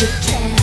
You can.